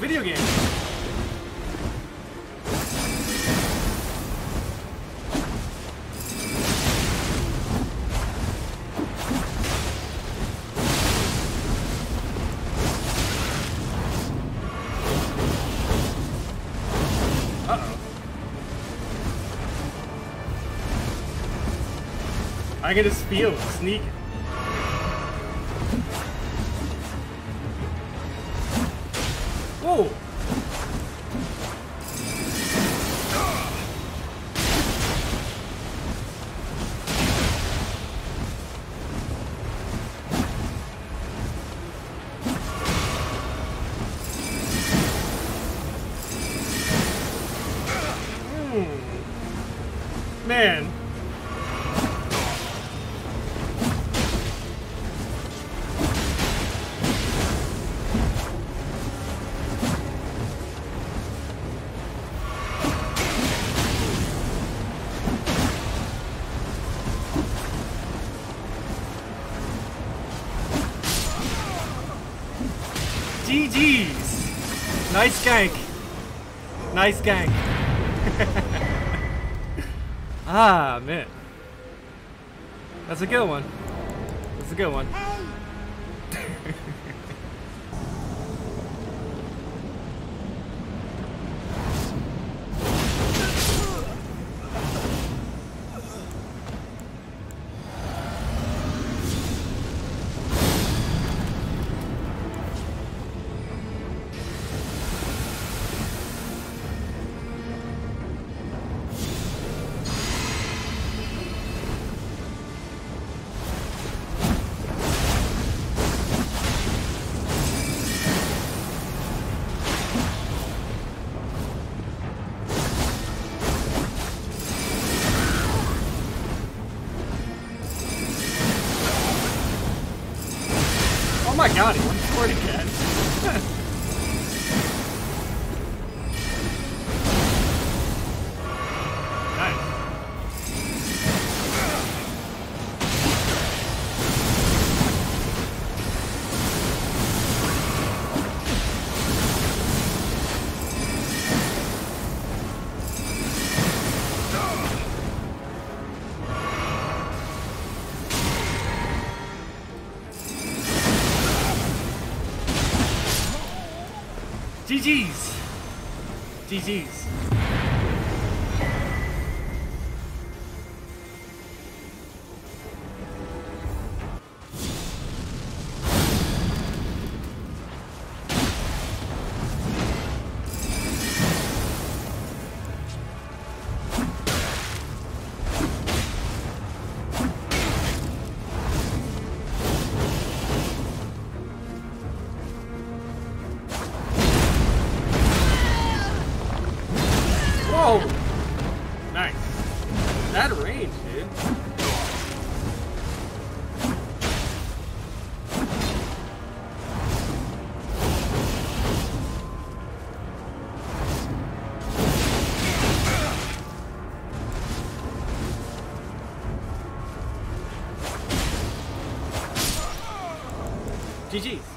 video game. I can just feel it Whoa! Hmm. Man. Nice gank. Nice gank. ah, man. That's a good one. That's a good one. Oh my god, he for it again. GG's. GG's. Whoa! Nice. That range, dude. GG's.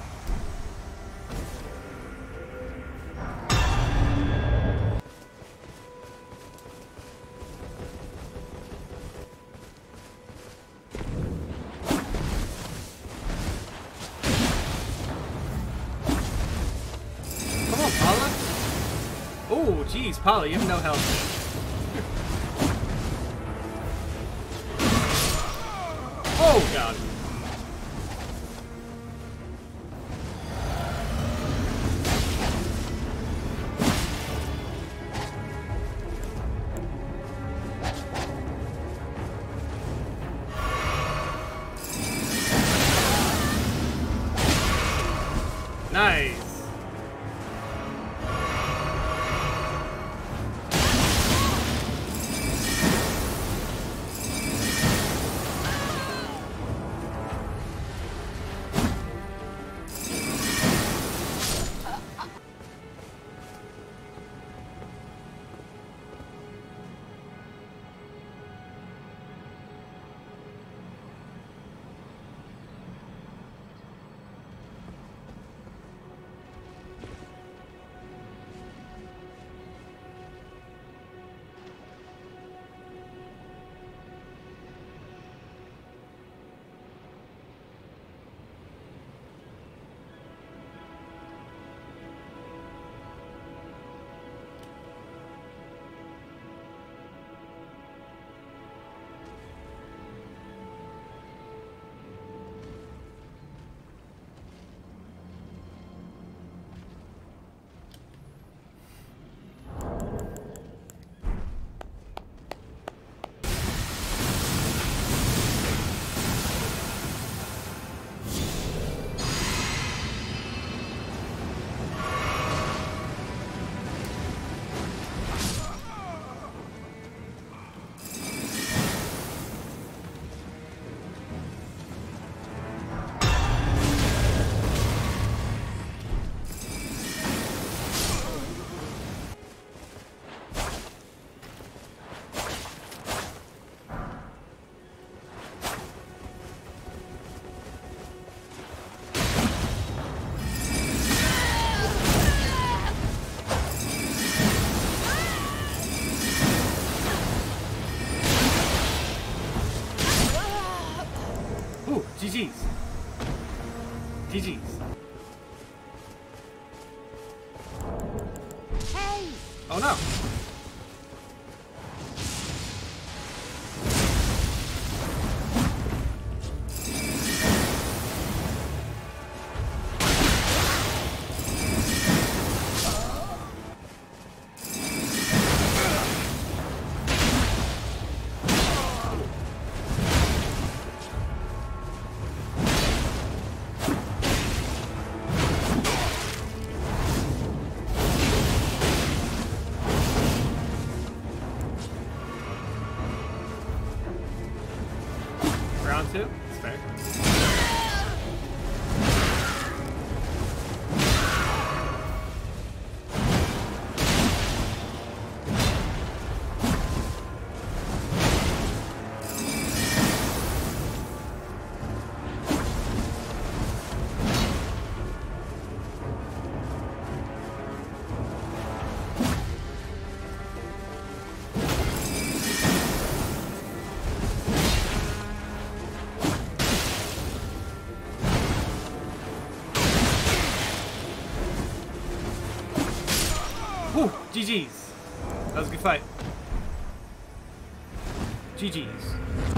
Jeez, Paula, you have no health. oh, God. Nice. GG's. GG's. Hey! Oh no! Whew, GG's. That was a good fight. GG's.